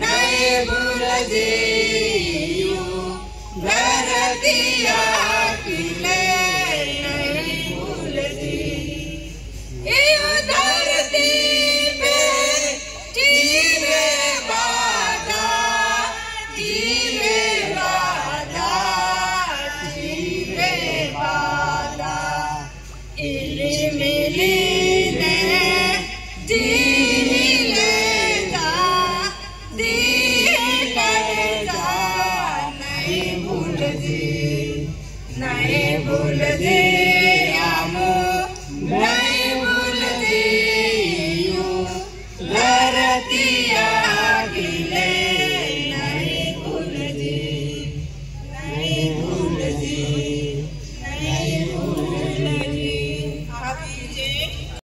न भूले Matías.